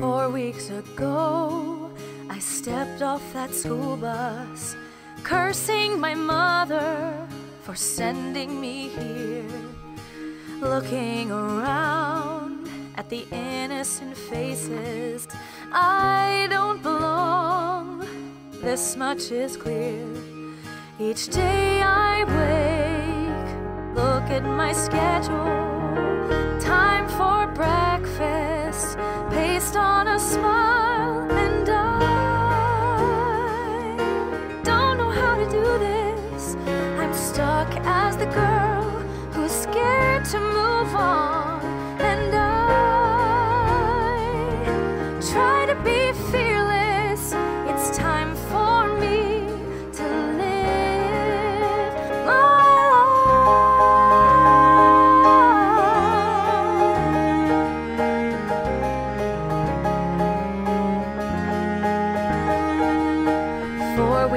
Four weeks ago, I stepped off that school bus, cursing my mother for sending me here. Looking around at the innocent faces, I don't belong. This much is clear. Each day I wake, look at my schedule. Paste on a smile, and I don't know how to do this. I'm stuck as the girl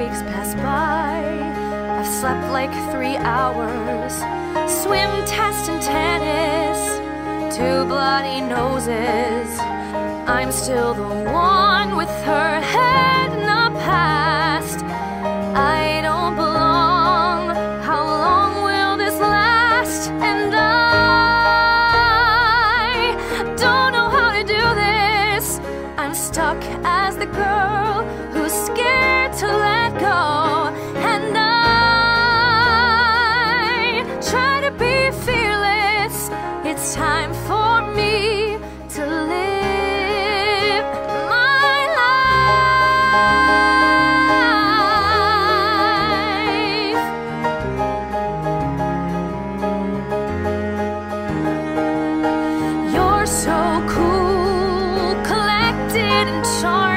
weeks pass by. I've slept like three hours. Swim, test, and tennis. Two bloody noses. I'm still the one with her head in the past. I don't belong. How long will this last? And I don't know how to do this. I'm stuck as the girl. and torn.